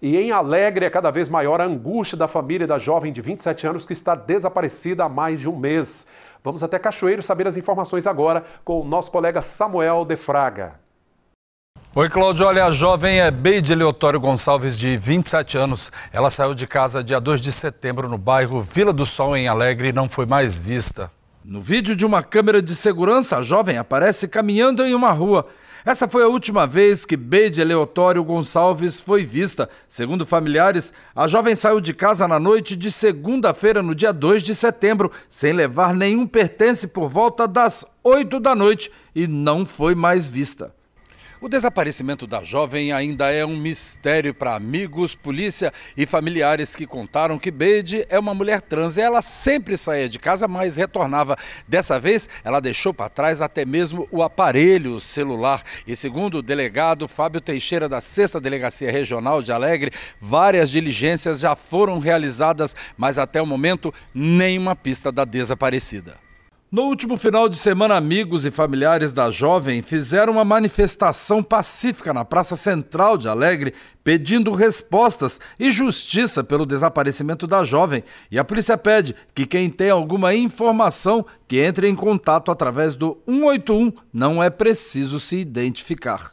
E em Alegre é cada vez maior a angústia da família da jovem de 27 anos que está desaparecida há mais de um mês. Vamos até Cachoeiro saber as informações agora com o nosso colega Samuel de Fraga. Oi, Cláudio. Olha, a jovem é Beide Leotório Gonçalves, de 27 anos. Ela saiu de casa dia 2 de setembro no bairro Vila do Sol, em Alegre, e não foi mais vista. No vídeo de uma câmera de segurança, a jovem aparece caminhando em uma rua. Essa foi a última vez que Beide Leotório Gonçalves foi vista. Segundo familiares, a jovem saiu de casa na noite de segunda-feira, no dia 2 de setembro, sem levar nenhum pertence por volta das 8 da noite e não foi mais vista. O desaparecimento da jovem ainda é um mistério para amigos, polícia e familiares que contaram que Beide é uma mulher trans. Ela sempre saía de casa, mas retornava. Dessa vez, ela deixou para trás até mesmo o aparelho celular. E segundo o delegado Fábio Teixeira, da 6 Delegacia Regional de Alegre, várias diligências já foram realizadas, mas até o momento, nenhuma pista da desaparecida. No último final de semana, amigos e familiares da jovem fizeram uma manifestação pacífica na Praça Central de Alegre, pedindo respostas e justiça pelo desaparecimento da jovem. E a polícia pede que quem tem alguma informação que entre em contato através do 181, não é preciso se identificar.